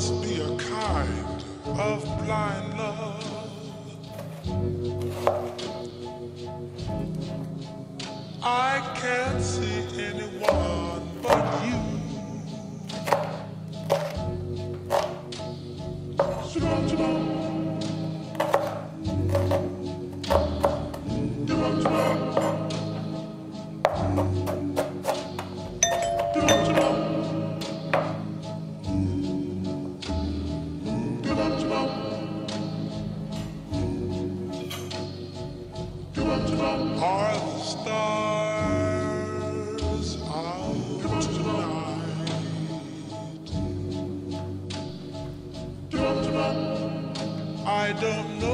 must be a kind of blind love. I can't see anyone but you. I don't know.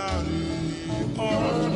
glory of oh.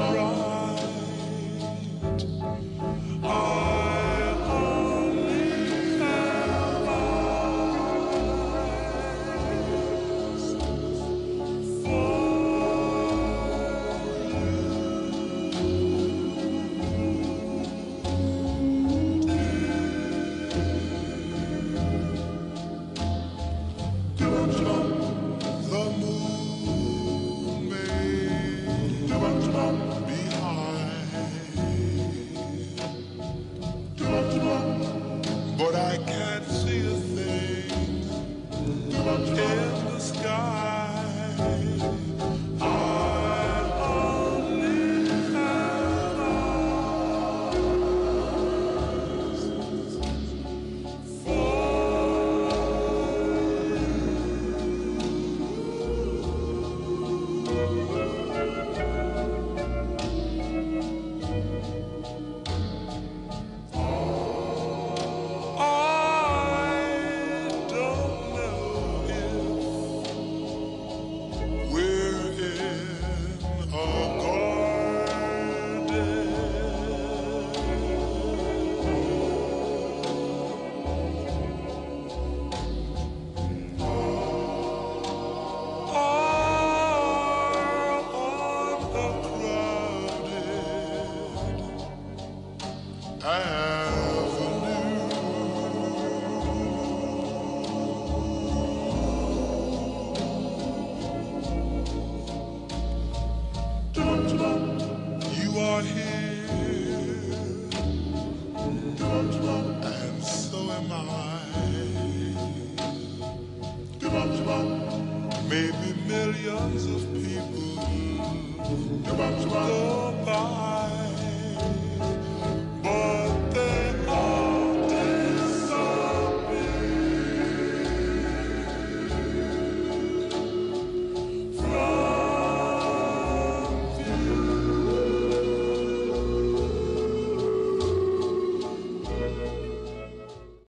brought here. And so am I. Maybe millions of people.